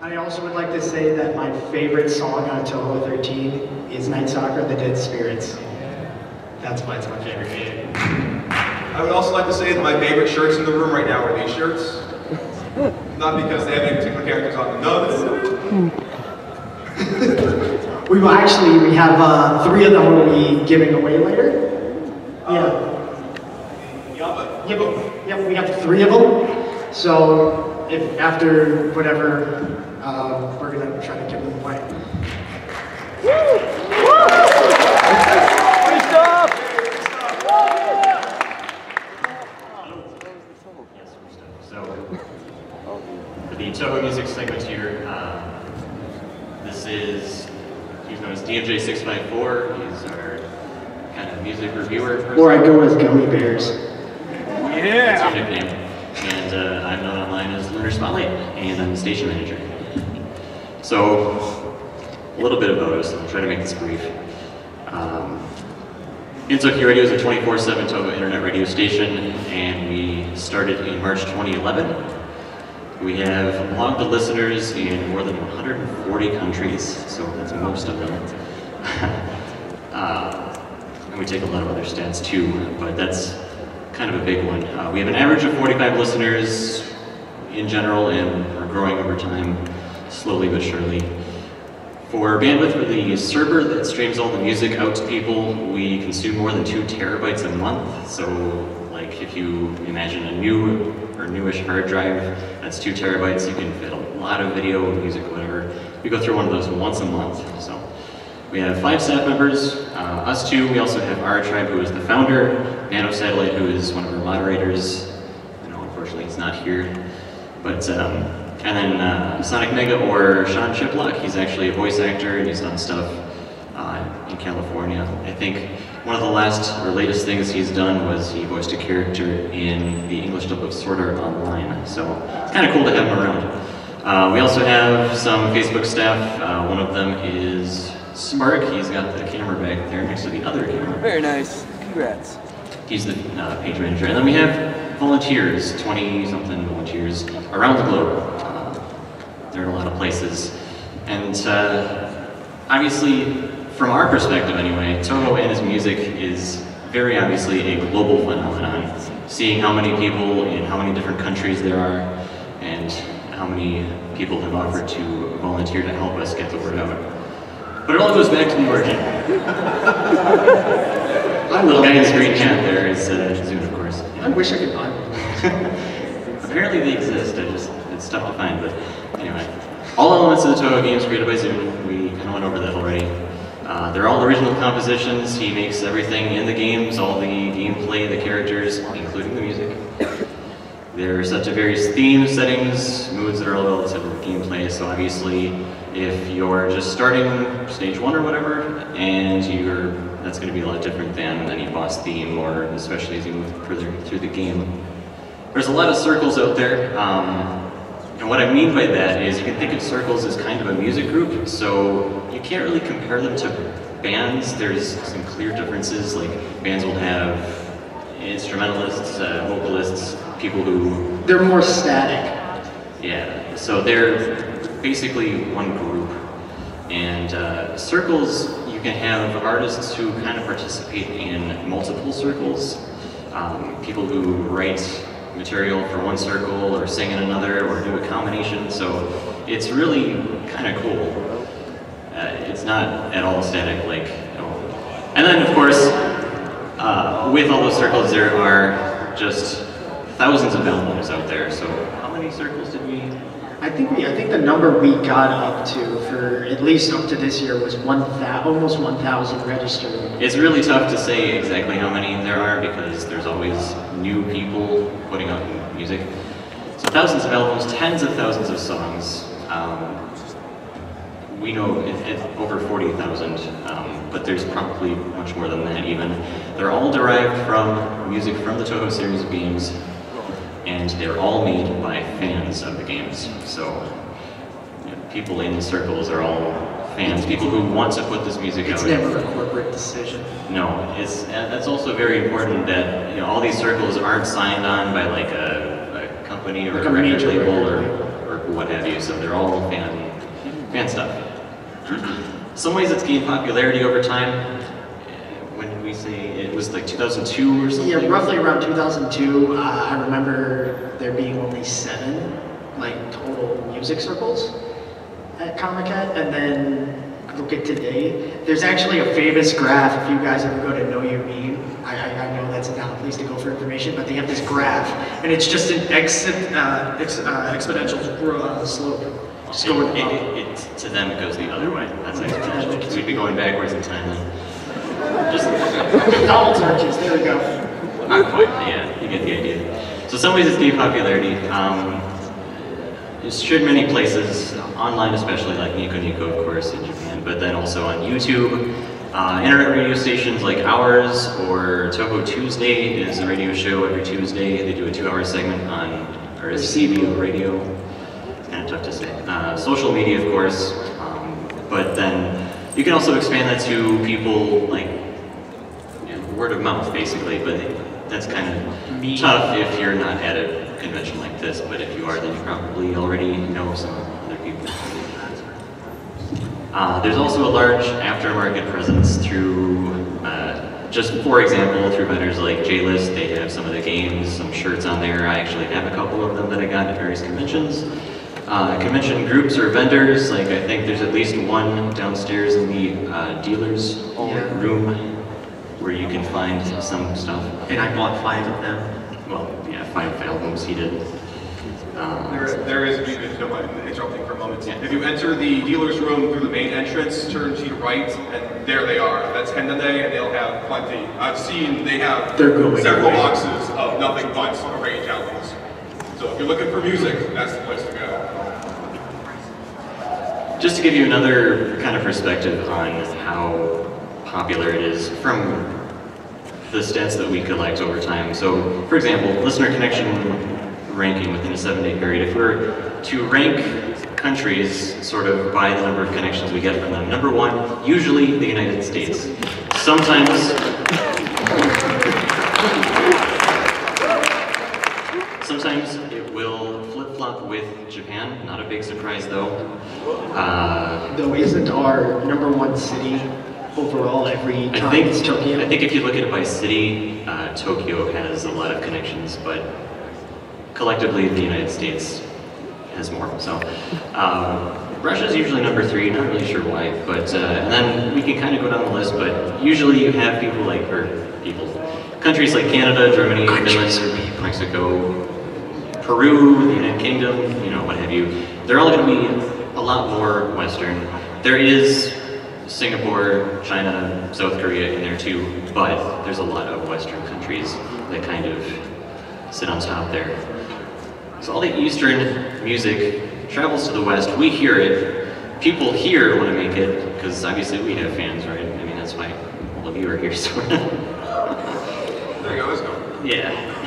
I also would like to say that my favorite song on Touhou 13 is Night Sakura, The Dead Spirits. That's why it's my favorite game. I would also like to say that my favorite shirts in the room right now are these shirts. Not because they have any particular characters on them. No, We will actually, we have uh, three of them we'll be giving away later. Yeah. yeah, but Yeah, but, yeah, we have three of them. So if after whatever, uh, we're gonna try to give them away. So, for the Touhou Music segment here, uh, this is, he's known as DMJ654. He's our kind of music reviewer person. Or I go as Gummy Bears. Yeah! That's your nickname. And uh, I'm known online as Lunar Spotlight, and I'm the station manager. So, a little bit about us, I'll try to make this brief. Um, Gensokyo Radio is a 24-7 Touhou internet radio station, and we started in March 2011. We have logged the listeners in more than 140 countries, so that's most of them. uh, and we take a lot of other stats too, but that's kind of a big one. Uh, we have an average of 45 listeners in general, and we're growing over time, slowly but surely. For bandwidth for the server that streams all the music out to people, we consume more than two terabytes a month. So, like, if you imagine a new or newish hard drive, that's two terabytes. You can fit a lot of video, music, whatever. We go through one of those once a month. So, we have five staff members, uh, us two. We also have our tribe, who is the founder, Nano Satellite, who is one of our moderators. Know, unfortunately, he's not here, but. Um, and then uh, Sonic Mega or Sean Chiplock, he's actually a voice actor and he's done stuff uh, in California. I think one of the last or latest things he's done was he voiced a character in the English dub of Sword Art Online. So it's kind of cool to have him around. Uh, we also have some Facebook staff. Uh, one of them is Spark. He's got the camera back there next to the other camera. Very nice. Congrats. He's the uh, page manager. And then we have volunteers, 20 something volunteers around the globe. Uh, they're in a lot of places. And uh, obviously, from our perspective anyway, Touhou and his music is very obviously a global phenomenon. Seeing how many people in how many different countries there are and how many people have offered to volunteer to help us get the word out. But it all goes back to the origin. I Little guy in the green hat there is uh. I wish I could buy one. Apparently they exist, I just, it's tough to find, but anyway. All elements of the Touhou games created by ZUN, we kind of went over that already. Uh, they're all original compositions, he makes everything in the games, all the gameplay, the characters, including the music. They're set to various themes, settings, moods that are all relative to the gameplay, so obviously if you're just starting stage one or whatever, and you're, that's going to be a lot different than any boss theme, or especially as you move further through the game. There's a lot of circles out there, um, and what I mean by that is you can think of circles as kind of a music group, so you can't really compare them to bands. There's some clear differences, like bands will have instrumentalists, uh, vocalists, people who They're more static. yeah, so they're basically one group. And uh, circles, can have artists who kind of participate in multiple circles. Um, people who write material for one circle or sing in another or do a combination. So it's really kind of cool. Uh, it's not at all static like. And then, of course, uh, with all those circles, there are just thousands of albums out there. So how many circles did we? I think we, I think the number we got up to for at least up to this year was one almost 1,000 registered. It's really tough to say exactly how many there are because there's always new people putting out music. So thousands of albums, tens of thousands of songs. Um, we know it, it, over 40,000, um, but there's probably much more than that even. They're all derived from music from the Touhou series of games, and they're all made by fans of the games. So you know, people in the circles are all fans, people who want to put this music It's out. never a corporate decision. No, it's that's also very important that you know all these circles aren't signed on by like a, a company or Like a a record label or or what have you. So they're all fan fan stuff. Some ways it's gained popularity over time. We say it was like 2002 or something? Yeah, roughly around 2002, uh, I remember there being only seven, like, total music circles at Comic-Con, and then look at today. There's actually a famous graph, if you guys ever go to Know Your Meme, I, I, I know that's not a place to go for information, but they have this graph, and it's just an exit, uh, ex, uh, exponential uh, slope. It, it, it, to them, it goes the other way. That's exponential. We'd be going backwards in time then. Just Donald's arches, there we go. not quite. Yeah, you get the idea. So some ways it's gained popularity. Um, it's shared many places, online especially, like Nico Nico, of course, in Japan, but then also on YouTube. Uh, internet radio stations like ours or Touhou Tuesday is a radio show every Tuesday. They do a two-hour segment on, or CBO radio. It's kind of tough to say. Uh, social media, of course, um, but then you can also expand that to people like you know, word of mouth, basically. But that's kind of tough if you're not at a convention like this. But if you are, then you probably already know some other people. Uh, there's also a large aftermarket presence through, uh, just for example, through vendors like JList. They have some of the games, some shirts on there. I actually have a couple of them that I got at various conventions. Uh, convention groups or vendors, like I think there's at least one downstairs in the uh, dealer's Yeah. room where you can find some stuff. And I bought five of them. Well, yeah, five albums he did. Um, There, there is, if you if you don't mind interrupting for a moment. Yeah. If you enter the dealer's room through the main entrance, turn to your right, and there they are. That's Hendane, and they'll have plenty. I've seen they have several away. boxes of nothing but arranged albums. So if you're looking for music, that's the place to go. Just to give you another kind of perspective on how popular it is from the stats that we collect over time. So, for example, listener connection ranking within a seven-day period. If we're to rank countries sort of by the number of connections we get from them, number one, usually the United States. Sometimes Sometimes it will flip-flop with Japan, not a big surprise though. Uh, Though isn't our number one city overall every I time think it's Tokyo? I think if you look at it by city, uh, Tokyo has a lot of connections, but collectively the United States has more. So uh, Russia's usually number three. Not really sure why, but uh, and then we can kind of go down the list. But usually you have people like or people, countries like Canada, Germany, Finland, Mexico, Peru, the United Kingdom, you know, what have you. They're all going to be a lot more Western. There is Singapore, China, South Korea in there too, but there's a lot of Western countries that kind of sit on top there. So all the Eastern music travels to the West. We hear it. People here want to make it because obviously we have fans, right? I mean, that's why all of you are here, of. There you go, let's go. Yeah.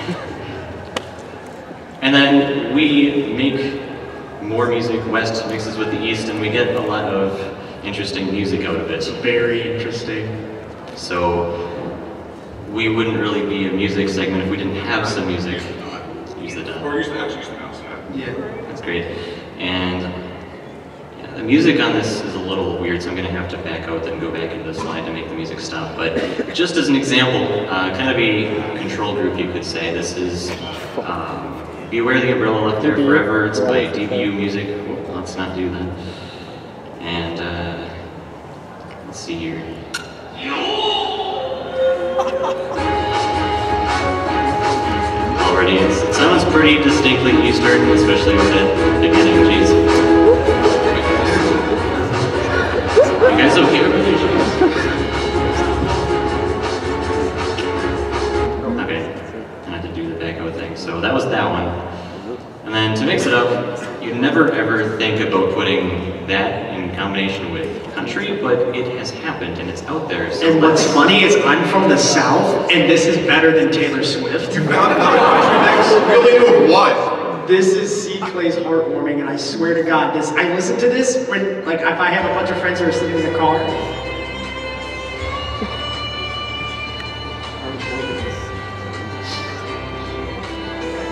And then we make more music, West mixes with the East, and we get a lot of interesting music out of it. Very interesting. So we wouldn't really be a music segment if we didn't have some music. Use the dot. Or use the, actually use the mouse, yeah. Yeah. That's great. And yeah, the music on this is a little weird, so I'm going to have to back out and go back into the slide to make the music stop. But just as an example, uh, kind of a control group, you could say, this is um, Beware the Umbrella Left There Forever. It's by DBU Music. Well, let's not do that. And uh, let's see here. Already, it's, it sounds pretty distinctly Eastern, especially with that beginning. Jeez. You guys okay over there? Never ever think about putting that in combination with country, but it has happened and it's out there. So And what's funny is I'm from the South, and this is better than Taylor Swift. You found another country mix? Really new what? This is C. Clay's heartwarming, and I swear to God, this I listen to this when, like, if I have a bunch of friends who are sitting in the car.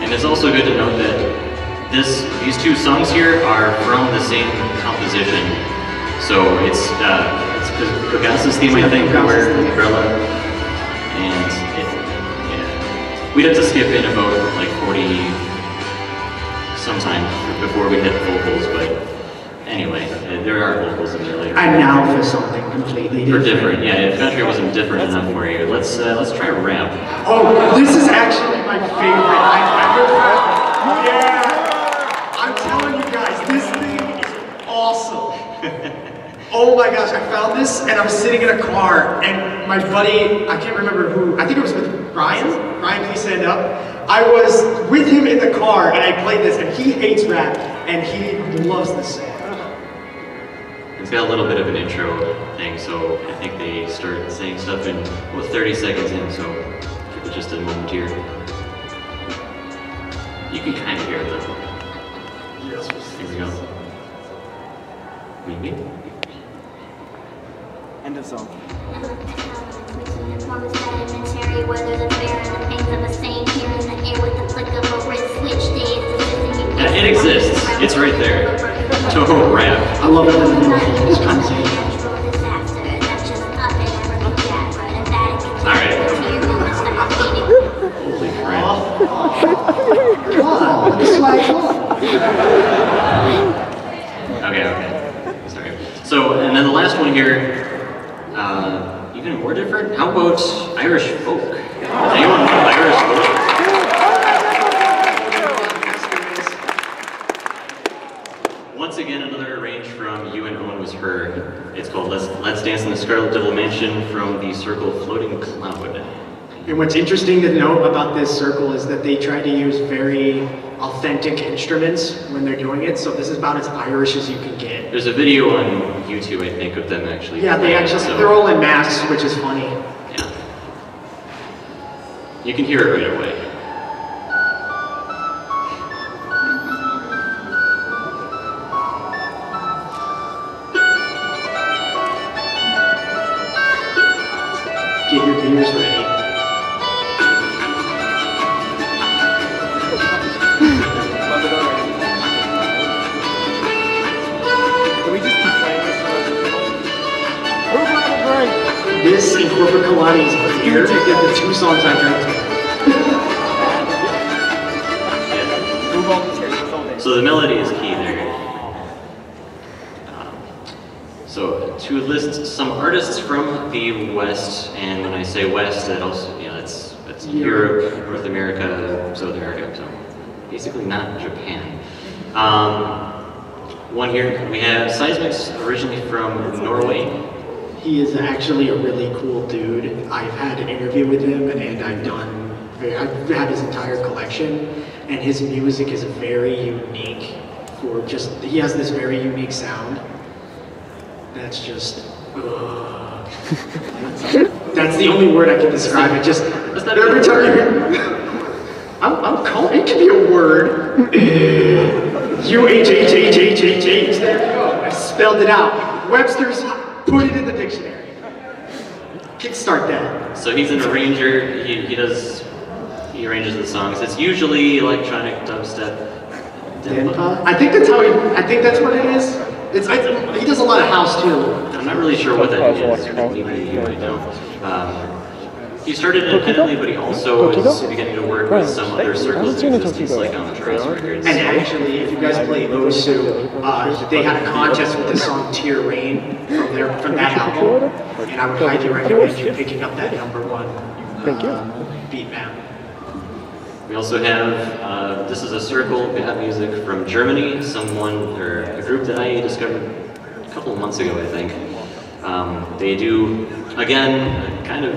And it's also good to note that this these two songs here are from the same composition. So it's uh, it's Kogasa's theme, I think, where umbrella, and it, yeah, we'd have to skip in about like 40 sometime before we hit vocals, but anyway, there are vocals in there later. I'm now for something completely different. different, yeah. If country wasn't different enough for you, let's uh, let's try a rap. Oh, this is actually my favorite. I've ever heard. Yeah. I'm telling you guys, this thing is awesome. Oh my gosh, I found this and I was sitting in a car and my buddy, I can't remember who, I think it was with Ryan. Ryan, please stand up. I was with him in the car and I played this and he hates rap and he loves this song. It's got a little bit of an intro thing, so I think they start saying stuff in well 30 seconds in, so give it just a moment here. You can kind of hear Maybe. End of song. Yeah, it exists. It's right there. Total rap. I love it when the vocals come in. Holy crap. Come on, let me slide off. Okay, okay. Sorry. So, and then the last one here, uh, even more different. How about Irish folk? Does anyone know Irish folk? Once again, another arrange from U.N. Owen Was Her. It's called Let's, Let's Dance in the Scarlet Devil Mansion from the Circle Floating Cloud. And what's interesting to note about this circle is that they try to use very authentic instruments when they're doing it. So this is about as Irish as you can get. There's a video on YouTube, I think, of them actually. Yeah, they actually so- they're all in masks, which is funny. Yeah. You can hear it right away. So the melody is key there. Um, So to list some artists from the West, and when I say West, that also, you know, that's, that's Europe, North America, South America, so basically not Japan. Um, one here, we have Seismix, originally from Norway. He is actually a really cool dude. I've had an interview with him, and I've done. I've had his entire collection, and his music is very unique. For just, he has this very unique sound. That's just. Uh, ugh. That's the only word I can describe it. Just every time you hear. I'm, I'm calling. It could be a word. U H H H H H H. There you go. I spelled it out. Webster's put it in the dictionary. Kickstart that. So he's an arranger, he, he does, he arranges the songs. It's usually electronic dubstep. Denpa? I think that's how he. I think that's what it is. It's. I, he does a lot of house too. I'm not really sure what that is. Maybe you might know. Um, he started independently, but he also is beginning to work with some other circles of existence, like on the Trace Records. And actually, if you guys play Osu, uh, they had a contest with the song "Tear Rain" from their from that album, and I would highly recommend you picking up that number one. Thank you. uh, beat map. We also have, uh, this is a circle, we have music from Germany, someone, or a group that I discovered a couple of months ago, I think. Um, they do, again, kind of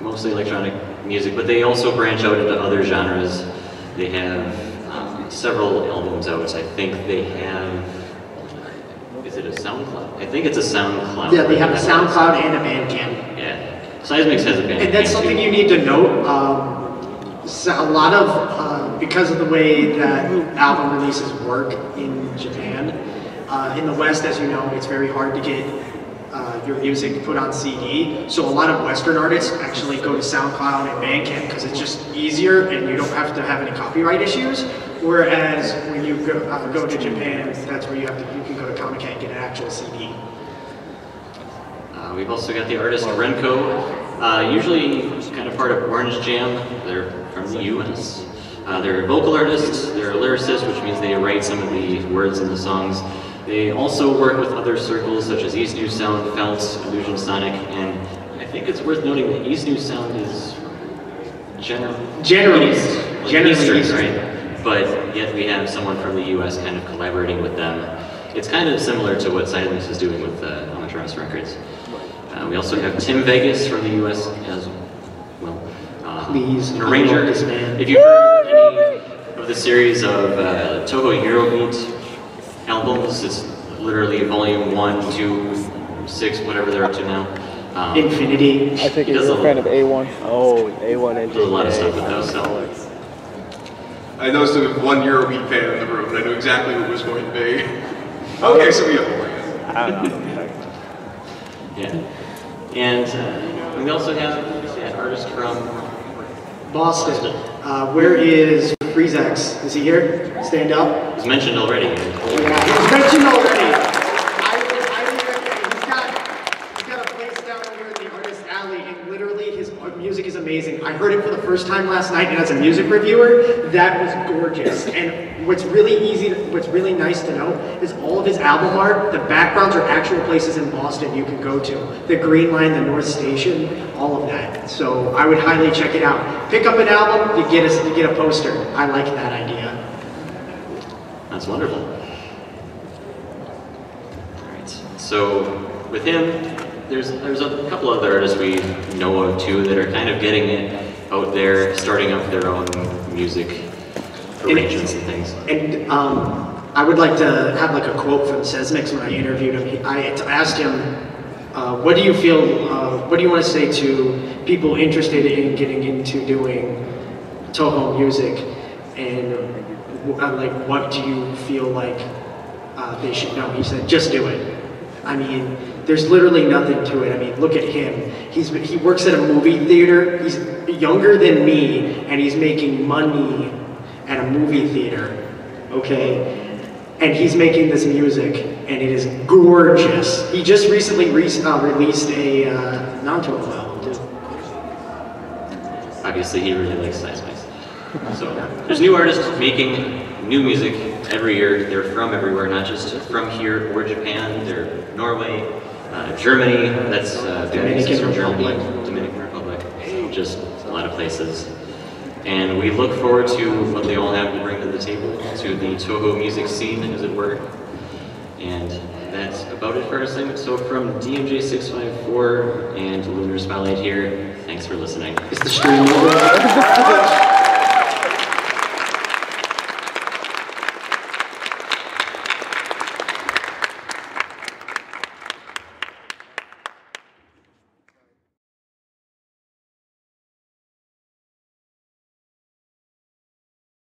mostly electronic music, but they also branch out into other genres. They have um, several albums out. I think they have, is it a SoundCloud? I think it's a SoundCloud. Yeah, they have a SoundCloud and a Bandcamp. Yeah. Seismix has a band. And that's something you need to note. Um, so a lot of, uh, because of the way that album releases work in Japan, uh, in the West, as you know, it's very hard to get uh, your music put on CD. So a lot of Western artists actually go to SoundCloud and Bandcamp because it's just easier and you don't have to have any copyright issues. Whereas when you go, uh, go to Japan, that's where you have to, you can go to Comic Con and get an actual CD. Uh, we've also got the artist Renko, uh, usually kind of part of Orange Jam. They're from the U.S. Uh, they're a vocal artists, they're a lyricist, which means they write some of the words in the songs. They also work with other circles such as East New Sound, Felt, Illusion Sonic, and I think it's worth noting that East New Sound is general, Generally, East, like generally Eastern, Eastern. right? But yet we have someone from the U.S. kind of collaborating with them. It's kind of similar to what Silence is doing with uh, Albatross Records. Uh, we also have Tim Vegas from the U.S. as well. Please, an I arranger. this man. If you've heard any of the series of uh, Touhou Eurobeat albums, it's literally volume one, two, six, whatever they're up to now. Um, Infinity. I think He he's does a a- fan of A1. Oh, A1 NJ. Does a lot of stuff with those, so. I noticed there was one Eurobeat fan in the room, and I knew exactly what it was going to be. Okay, so we have one. I don't know. Yeah. And uh, we also have an artist from Boston. Uh, where is Freezax? Is he here? Stand up. Was mentioned already. Yeah, he was mentioned already. I, I recommend, he's got, he's got a place down over in the artist alley, and literally his music is amazing. I heard it for the first time last night, and as a music reviewer, that was gorgeous. And what's really easy, to, what's really nice to know is all of his album art, the backgrounds are actual places in Boston you can go to. The Green Line, the North Station, all of that. So I would highly check it out. Pick up an album, you get a, you get a poster. I like that idea. That's wonderful. All right. So with him, there's there's a couple other artists we know of too that are kind of getting it out there, starting up their own music arrangements and things. And um, I would like to have like a quote from Sesmix when I interviewed him. He, I asked him, uh, "What do you feel? Uh, what do you want to say to people interested in getting into doing Touhou music? And uh, like, what do you feel like uh, they should know?" He said, "Just do it." I mean, there's literally nothing to it. I mean, look at him. He's he works at a movie theater. He's younger than me, and he's making money at a movie theater. Okay, and he's making this music, and it is gorgeous. He just recently re- uh, released a uh, Nanto album too. Obviously, he really likes Size Mice. So there's new artists making new music every year. They're from everywhere, not just from here or Japan. They're Norway, uh, Germany. That's uh, Dominican from Germany, Republic. Dominican Republic. So just a lot of places. And we look forward to what they all have to bring to the table, to the Touhou music scene, as it were. And that's about it for our segment. So from DMJ654 and Lunar Spotlight here, thanks for listening. Is the stream over?